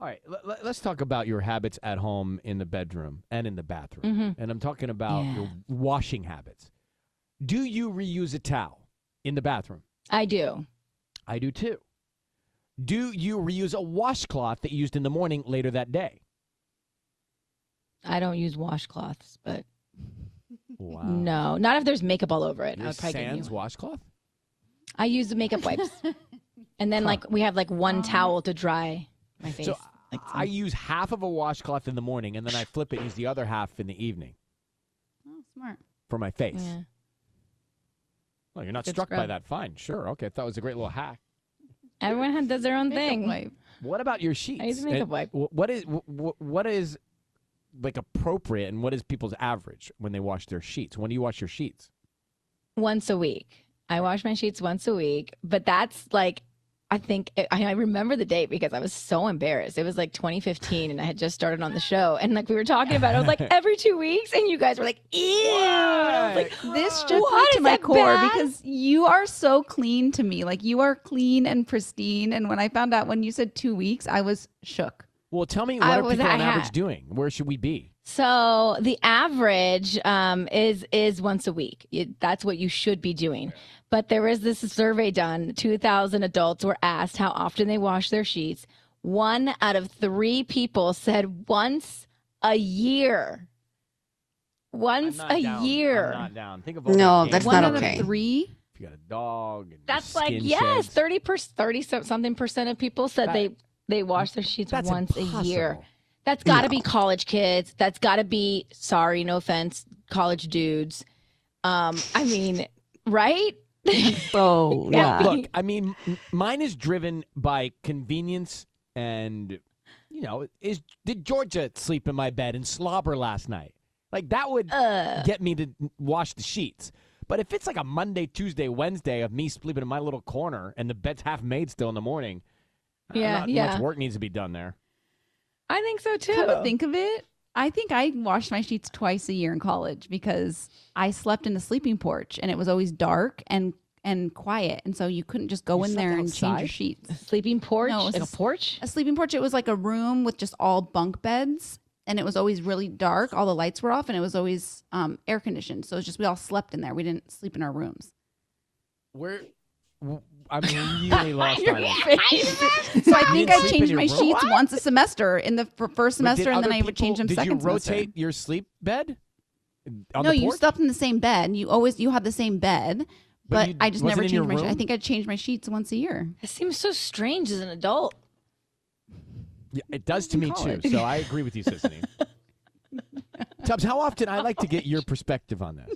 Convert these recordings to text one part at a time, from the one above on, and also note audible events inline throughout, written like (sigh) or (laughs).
All right, l- l- let's talk about your habits at home in the bedroom and in the bathroom. Mhm. And I'm talking about your washing habits. Do you reuse a towel in the bathroom? I do. I do too. Do you reuse a washcloth that you used in the morning later that day? I don't use washcloths, but Wow. no, not if there's makeup all over it. I Your would probably get a new Sans washcloth? I use the makeup wipes, (laughs) and then Huh. like we have like one towel to dry my face. So like I use half of a washcloth in the morning and then I flip it and use the other half in the evening Oh, smart. for my face. Yeah. Well, you're not Good struck by scrub. that. Fine. Sure. Okay. I thought it was a great little hack. Everyone had- does their own Makeup thing. wipe. What about your sheets? I use a makeup And wipe. wh- What is wh- wh- what is like appropriate and what is people's average when they wash their sheets? When do you wash your sheets? once a week. I wash my sheets once a week, but that's like, I think I, I remember the date because I was so embarrassed. It was like 2015, and I had just started on the show, and like we were talking about, it, I was like every two weeks, and you guys were like, "Ew!" And I was like, This just What? me to Is my core bad? because you are so clean to me. Like you are clean and pristine. And when I found out when you said two weeks, I was shook. Well, tell me I what are was- people on I average doing? Where should we be? So the average um, is is once a week. It, that's what you should be doing. But there was this survey done. Two thousand adults were asked how often they wash their sheets. One out of three people said once a year. Once a year. I'm not down. Think of all No, that's One not out okay. of three. If you got a dog. And That's like skin yes, sheds. thirty percent, thirty something percent of people said That- they they wash their sheets That's once a year. Impossible. That's got to be college kids. That's got to be sorry, no offense, college dudes. Um, I mean, right? (laughs) Oh, Yeah. yeah. Look, I mean, mine is driven by convenience and, you know, is did Georgia sleep in my bed and slobber last night? Like that would Uh, get me to wash the sheets. But if it's like a Monday, Tuesday, Wednesday of me sleeping in my little corner and the bed's half made still in the morning, Yeah, not yeah. much work needs to be done there. I think so too. Come to think of it, I think I washed my sheets twice a year in college because I slept in the sleeping porch and it was always dark and and quiet, and so you couldn't just go You in there and change your outside? sheets. Sleeping porch, No, it was like a a s- porch. A sleeping porch. It was like a room with just all bunk beds, and it was always really dark. All the lights were off, and it was always um, air conditioned. So it's just we all slept in there. We didn't sleep in our rooms. Where w- I'm really (laughs) lost on it. (laughs) So I think I sleep changed my room? sheets once a semester in the f- first semester, and then other I would change people- them Did second you rotate semester. your sleep bed? On no, the you slept in the same bed. You always you had the same bed, But but, you- I just never changed my. she- I think I changed my sheets once a year. It seems so strange as an adult. Yeah, it does to me too. college. So I agree with you, Sisanie. (laughs) Tubbs, how often? I like to get your perspective on this.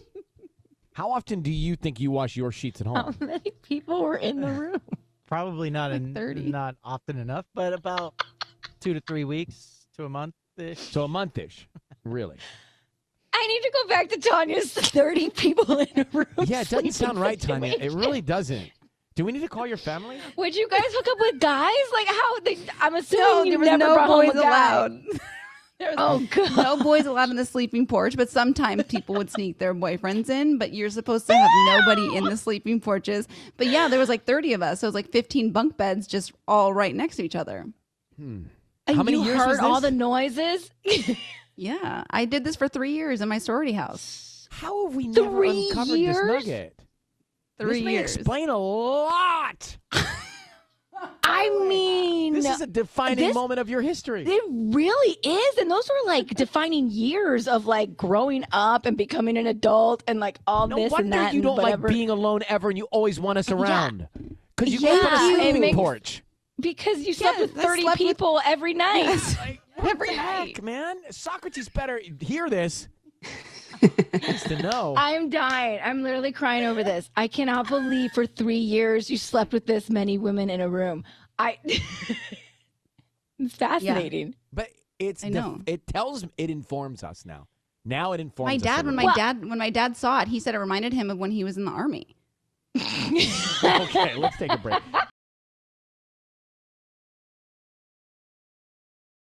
How often do you think you wash your sheets at home? How many people were in the room? (laughs) Probably not Like en- 30. not often enough, but about two to three weeks to a month ish. So a monthish, really? (laughs) I need to go back to Tanya's thirty people in a room. (laughs) Yeah, it doesn't sound right, Tanya. It really doesn't. Do we need to call your family? Would you guys hook up with guys? Like how? They, I'm assuming No, you there was never no brought boys a allowed. Oh god. no boys allowed in the sleeping porch, but sometimes people would sneak their boyfriends in. But you're supposed to have nobody in the sleeping porches. But yeah, there was like 30 of us, so it was like 15 bunk beds just all right next to each other. Hmm. And How many you years heard was all the noises? (laughs) Yeah, I did this for three years in my sorority house. How have we never Three uncovered years? this nugget? Three this may explain a lot. (laughs) I mean, This is a defining This- moment of your history. it really is. And those were like defining years of like growing up and becoming an adult and like all no this and that. you don't like being alone ever, and you always want us around. Because you Yeah, on a sleeping makes- porch. because you slept Yes, with 30 slept with- people every night. Like, (laughs) Every night. heck, man? Socrates better hear this. (laughs) Needs to know. I'm dying. I'm literally crying over this. I cannot believe for three years you slept with this many women in a room. I. (laughs) it's fascinating. But it's I def- know. it tells it informs us now. Now it informs My dad, a when my little. Well- dad, when my dad saw it, he said it reminded him of when he was in the army. (laughs) okay, let's take a break.